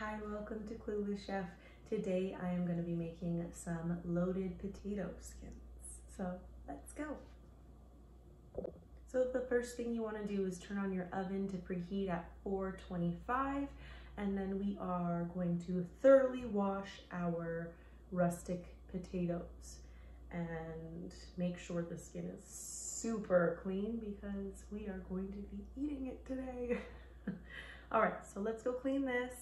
Hi, welcome to Clueless Chef. Today I am going to be making some loaded potato skins. So let's go. So the first thing you want to do is turn on your oven to preheat at 425 and then we are going to thoroughly wash our rustic potatoes and make sure the skin is super clean because we are going to be eating it today. All right, so let's go clean this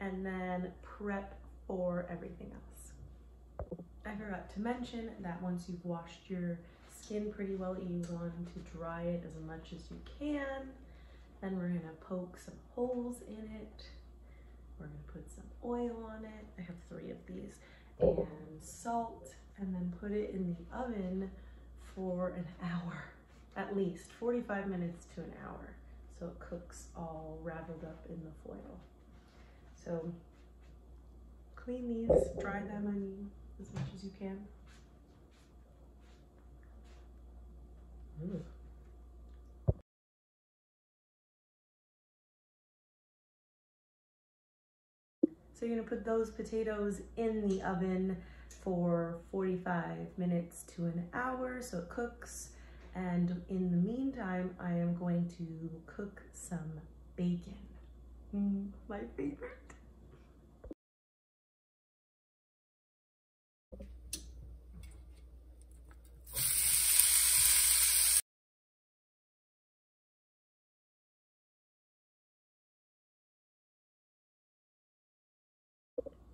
and then prep for everything else. I forgot to mention that once you've washed your skin pretty well, you want to dry it as much as you can. Then we're gonna poke some holes in it. We're gonna put some oil on it. I have three of these. Oh. And salt, and then put it in the oven for an hour, at least 45 minutes to an hour. So it cooks all raveled up in the foil. So clean these, dry them, I mean, as much as you can. So you're gonna put those potatoes in the oven for 45 minutes to an hour so it cooks. And in the meantime, I am going to cook some bacon. Mm, my favorite.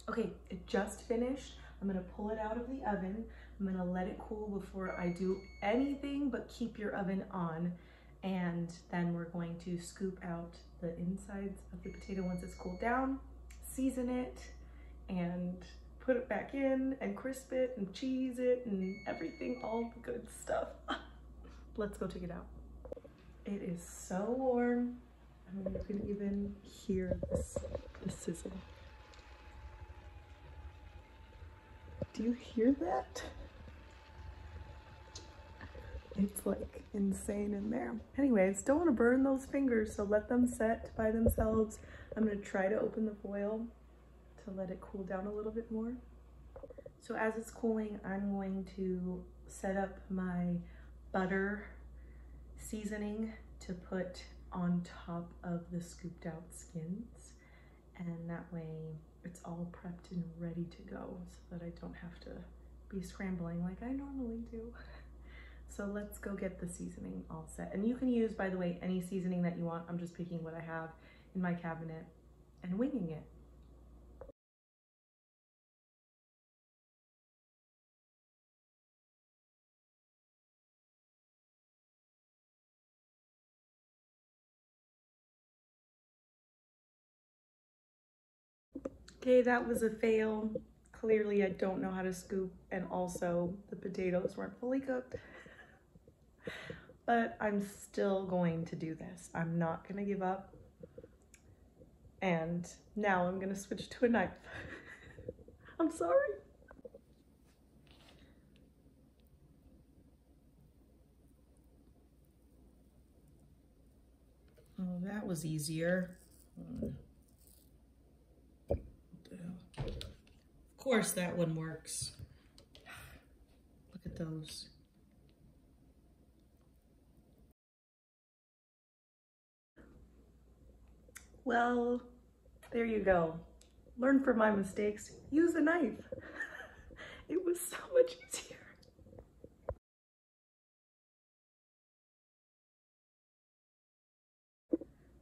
Okay, it just finished. I'm gonna pull it out of the oven. I'm gonna let it cool before I do anything but keep your oven on. And then we're going to scoop out the insides of the potato once it's cooled down, season it, and put it back in and crisp it and cheese it and everything, all the good stuff. Let's go take it out. It is so warm. I mean, you can even hear this, the sizzle. Do you hear that? It's like insane in there. Anyways, don't want to burn those fingers, so let them set by themselves. I'm going to try to open the foil to let it cool down a little bit more. So as it's cooling, I'm going to set up my butter seasoning to put on top of the scooped out skins. And that way it's all prepped and ready to go so that I don't have to be scrambling like I normally do. So let's go get the seasoning all set. And you can use, by the way, any seasoning that you want. I'm just picking what I have in my cabinet and winging it. Okay, that was a fail. Clearly I don't know how to scoop and also the potatoes weren't fully cooked. But I'm still going to do this. I'm not gonna give up. And now I'm gonna switch to a knife. I'm sorry. Oh, that was easier. Of course that one works. Look at those. Well, there you go. Learn from my mistakes. Use a knife. it was so much easier.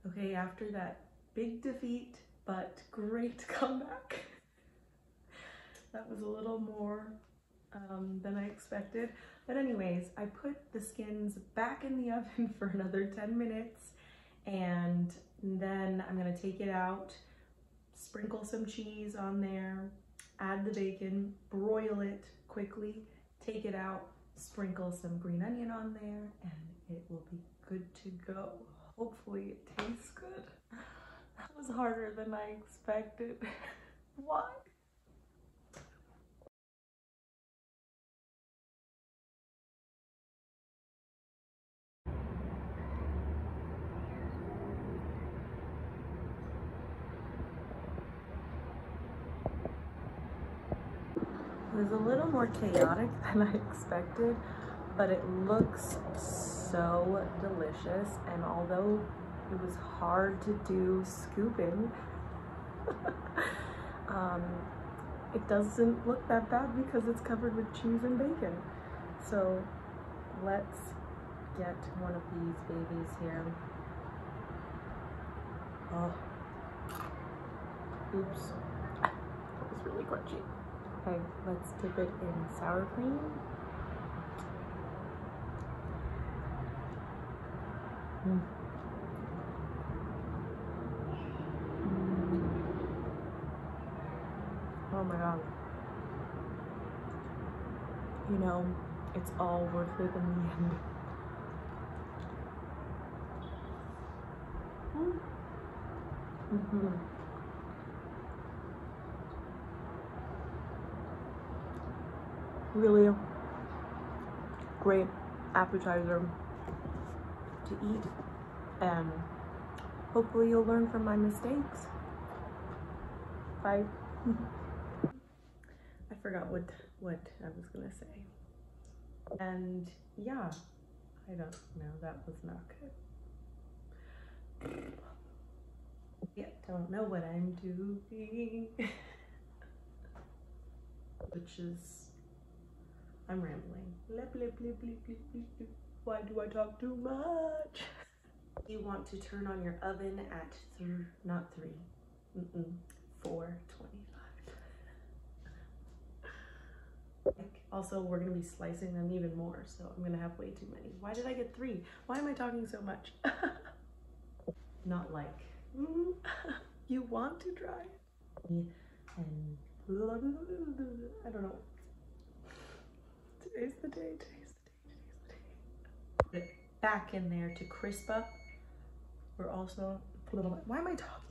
Okay, after that big defeat, but great comeback. That was a little more um, than I expected. But anyways, I put the skins back in the oven for another 10 minutes and then I'm gonna take it out, sprinkle some cheese on there, add the bacon, broil it quickly, take it out, sprinkle some green onion on there, and it will be good to go. Hopefully it tastes good. That was harder than I expected. Why? Was a little more chaotic than I expected, but it looks so delicious. And although it was hard to do scooping, um, it doesn't look that bad because it's covered with cheese and bacon. So let's get one of these babies here. Oh, oops, that was really crunchy. Okay, let's dip it in sour cream. Mm. Oh my god. You know, it's all worth it in the end. Mm -hmm. Really great appetizer to eat and hopefully you'll learn from my mistakes. Bye. I forgot what what I was gonna say. And yeah, I don't know, that was not good. Yeah, don't know what I'm doing. Which is, I'm rambling. Blip, blip, blip, blip, blip, blip. Why do I talk too much? You want to turn on your oven at, th not three, mm -mm, 425. Also, we're gonna be slicing them even more, so I'm gonna have way too many. Why did I get three? Why am I talking so much? Not like, mm, you want to try? it? And I don't know. Today's the day, today's the day, today's the day. Back in there to crisp up. We're also, why am I talking?